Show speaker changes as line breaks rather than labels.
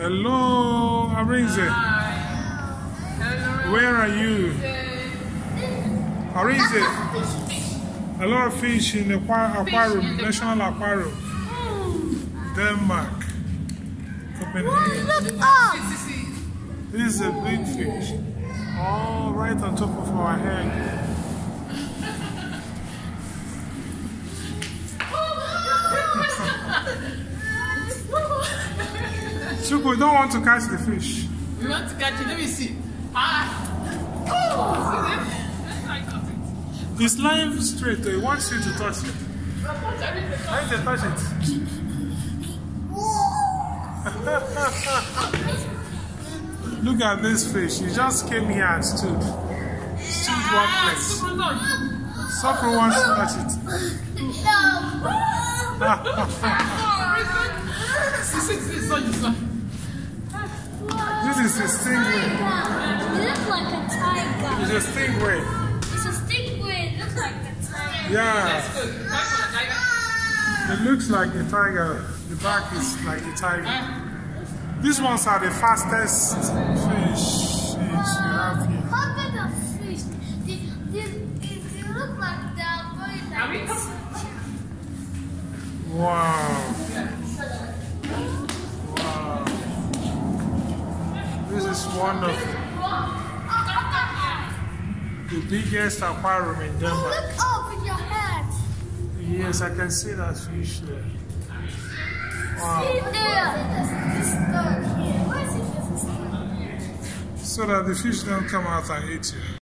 Hello, Arinze.
Hello.
Where are you? Arinze, a lot of fish in the aqua- aquarium, National Aquarium, Denmark, Copenhagen.
Look up!
This is a big fish. All right on top of our head. Chuku, don't want to catch the fish.
We want to catch it. Let me see. Ah. Oh. I got it.
It's lying straight, though. He wants you to touch it. Try to touch it. Look at this fish. He just came here and stood. Stood one place.
super long.
Sucker wants to touch it.
See, see, see, this one,
a stingray.
It looks like a tiger.
It's a stingray.
It's a stingray. It looks like a tiger.
Yeah.
Good. Back the tiger.
It looks like a tiger. The back is like a tiger. These ones are the fastest fish you have here.
How big a fish? They, they, they, they look like they are going like
come-
Wow. Wow. Is wonderful. The biggest aquarium in Denmark.
Look up in your head.
Yes, I can see that fish there. Wow.
See there. This dog here. Why is it this dog here?
So that the fish don't come out and eat you.